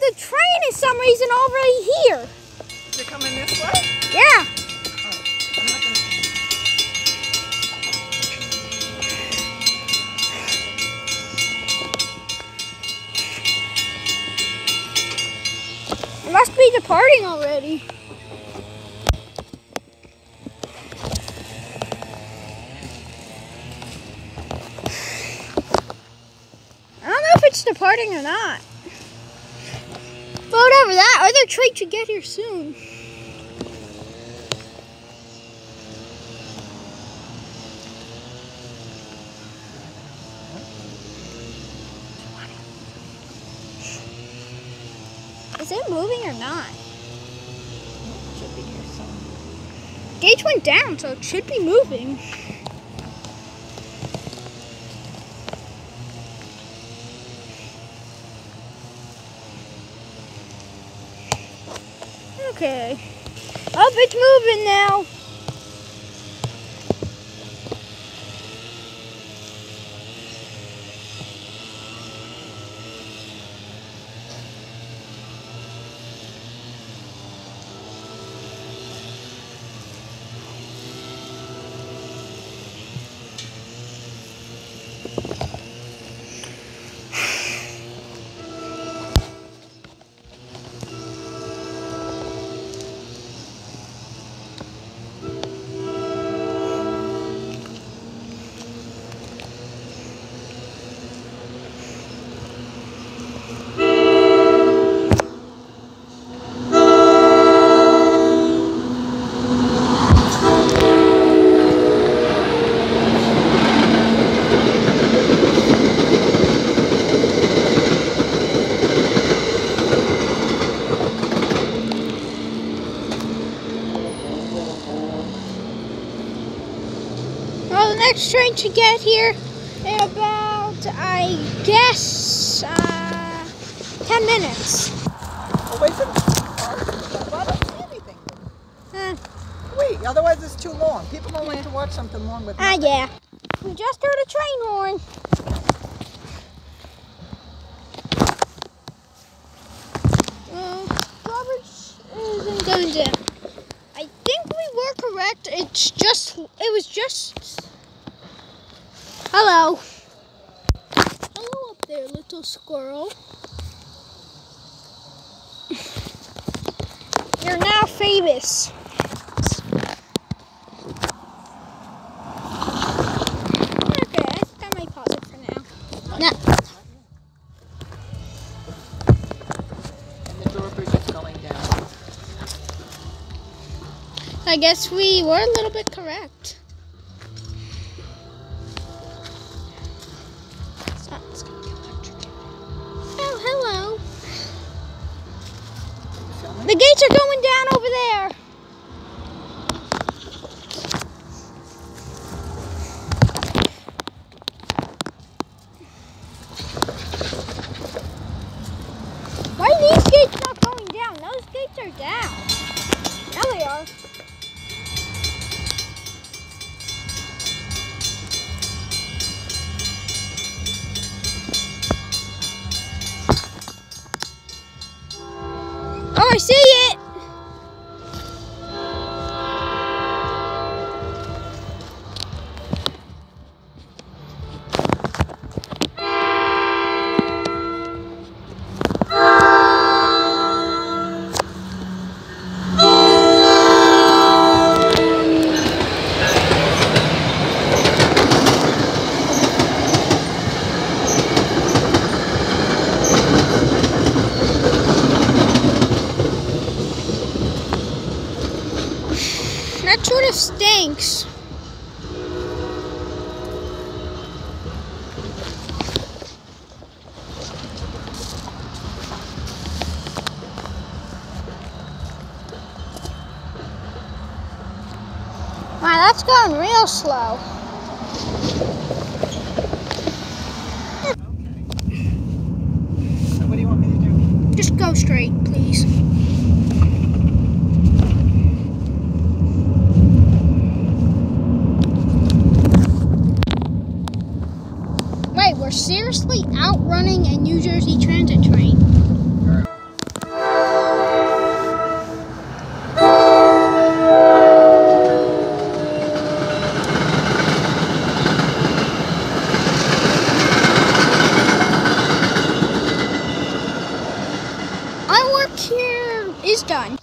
the train is some reason already here. Is it coming this way? Yeah. It must be departing already. I don't know if it's departing or not. That, other train should get here soon. Is it moving or not? Soon. Gauge went down, so it should be moving. Okay. Oh, it's moving now. Next train should get here in about, I guess, uh, 10 minutes. Wait, some cars. I don't see anything. Uh, Wait, otherwise it's too long. People don't like to watch something long with ah, nothing. yeah. We just heard a train horn. Uh, Roberts isn't going to. I think we were correct. It's just. It was just. Hello. Hello up there, little squirrel. You're now famous. Okay, I think I might pause it for now. No. And the doorbell is going down. I guess we were a little bit correct. Are going down That sort of stinks. Wow, that's going real slow. Outrunning a New Jersey Transit train.